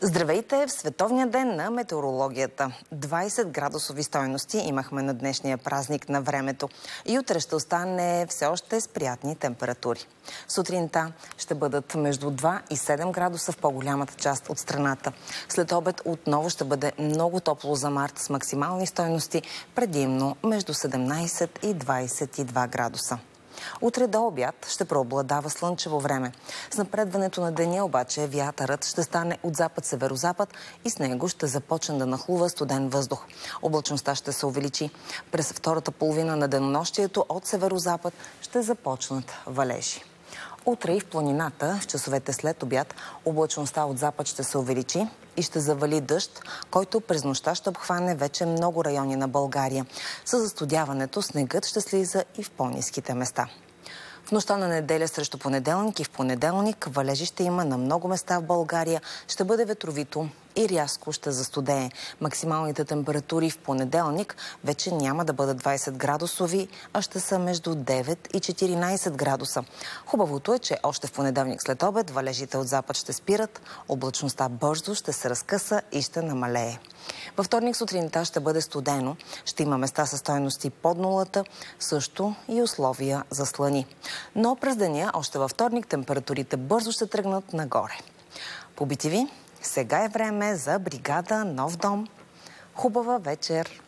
Здравейте в Световния ден на метеорологията. 20 градусови стойности имахме на днешния празник на времето. И утре ще остане все още с приятни температури. Сутринта ще бъдат между 2 и 7 градуса в по-голямата част от страната. След обед отново ще бъде много топло за март с максимални стойности, предимно между 17 и 22 градуса. Утре до обяд ще преобладава слънчево време. С напредването на деня обаче вятърът ще стане от запад-северозапад и с него ще започне да нахлува студен въздух. Облачността ще се увеличи. През втората половина на денонощието от северозапад ще започнат валежи. Утре и в планината, в часовете след обяд, облачността от запад ще се увеличи и ще завали дъжд, който през нощта ще обхване вече много райони на България. С застудяването снегът ще слиза и в по-низките места. В нощта на неделя срещу понеделник и в понеделник валежи ще има на много места в България. Ще бъде ветровито и рязко ще застудее. Максималните температури в понеделник вече няма да бъдат 20 градусови, а ще са между 9 и 14 градуса. Хубавото е, че още в понеделник след обед валежите от запад ще спират, облачността бързо ще се разкъса и ще намалее. Във вторник сутринта ще бъде студено, ще има места със стойности под нулата, също и условия за слани. Но през деня, още във вторник, температурите бързо ще тръгнат нагоре. По BTV сега е време за бригада Нов дом. Хубава вечер!